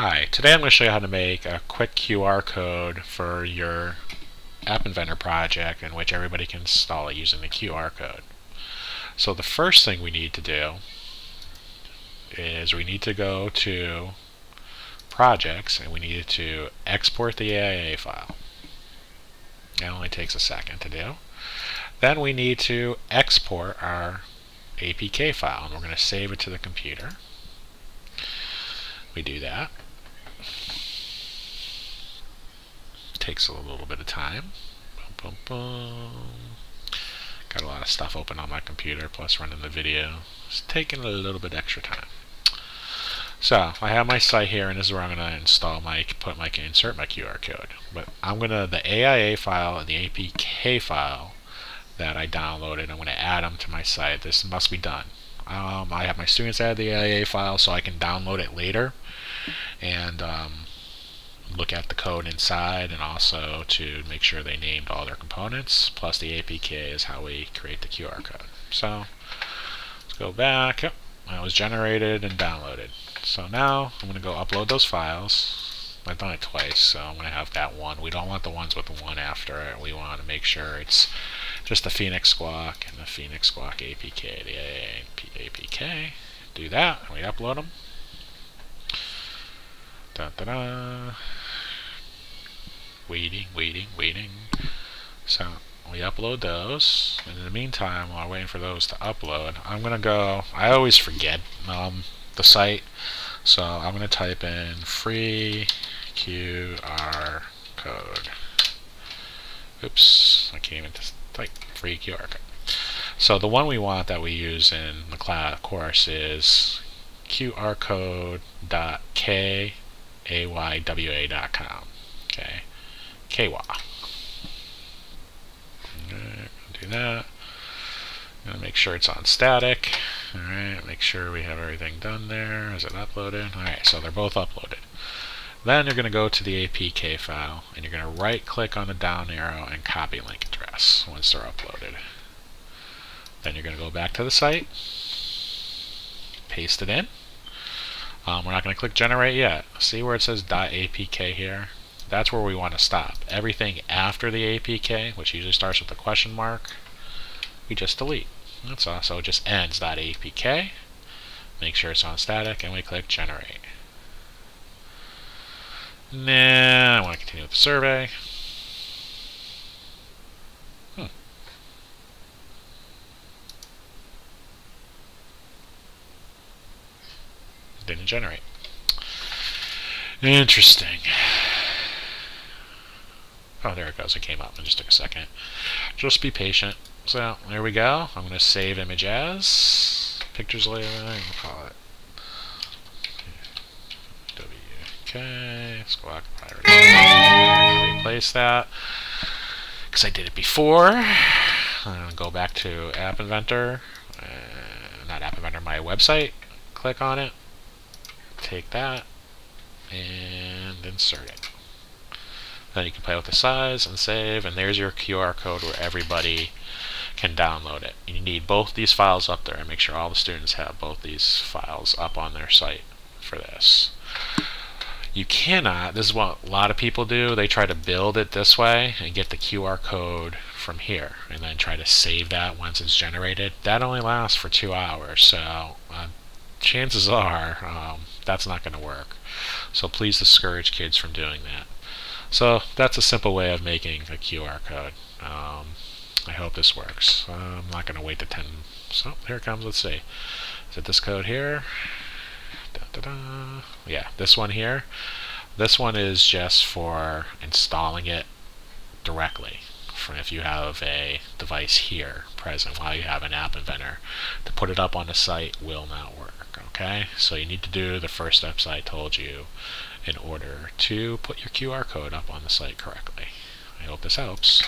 Hi, today I'm going to show you how to make a quick QR code for your App Inventor project in which everybody can install it using the QR code. So the first thing we need to do is we need to go to projects and we need to export the AIA file. It only takes a second to do. Then we need to export our APK file and we're going to save it to the computer. We do that. Takes a little bit of time. Got a lot of stuff open on my computer, plus running the video. It's taking a little bit extra time. So I have my site here, and this is where I'm going to install my, put my, insert my QR code. But I'm going to the AIA file and the APK file that I downloaded. I'm going to add them to my site. This must be done. Um, I have my students add the AIA file so I can download it later and um, look at the code inside and also to make sure they named all their components. Plus the APK is how we create the QR code. So let's go back. Yep, that was generated and downloaded. So now I'm going to go upload those files. I've done it twice, so I'm going to have that one. We don't want the ones with the one after it. We want to make sure it's just the Phoenix Squawk and the Phoenix Squawk APK, the APK. Do that, and we upload them. Da da da. Waiting, waiting, waiting. So we upload those. And in the meantime, while waiting for those to upload, I'm gonna go. I always forget um, the site, so I'm gonna type in free QR code. Oops, I can't even just type free QR code. So the one we want that we use in the class course is qrcode.k aywa.com. Okay, KWA. do that. Gonna make sure it's on static. Alright, make sure we have everything done there. Is it uploaded? Alright, so they're both uploaded. Then you're going to go to the APK file and you're going to right click on the down arrow and copy link address once they're uploaded. Then you're going to go back to the site, paste it in, um, we're not going to click generate yet. See where it says .apk here? That's where we want to stop. Everything after the APK, which usually starts with a question mark, we just delete. That's all. So it just ends .apk. Make sure it's on static, and we click generate. Nah, I want to continue with the survey. Hmm. didn't generate. Interesting. Oh, there it goes. It came up. It just took a second. Just be patient. So, there we go. I'm going to save image as pictures layer. I'm call it WK squawk. Replace that because I did it before. I'm going to go back to App Inventor. Uh, not App Inventor, my website. Click on it take that and insert it. Then you can play with the size and save, and there's your QR code where everybody can download it. You need both these files up there and make sure all the students have both these files up on their site for this. You cannot, this is what a lot of people do, they try to build it this way and get the QR code from here and then try to save that once it's generated. That only lasts for two hours, so uh, chances are um, that's not going to work. So please discourage kids from doing that. So that's a simple way of making a QR code. Um, I hope this works. I'm not going to wait the 10. So here it comes. Let's see. Is it this code here? Da, da, da. Yeah, this one here. This one is just for installing it directly from if you have a device here present while you have an app inventor. To put it up on the site will not work. Okay, so you need to do the first steps I told you in order to put your QR code up on the site correctly. I hope this helps.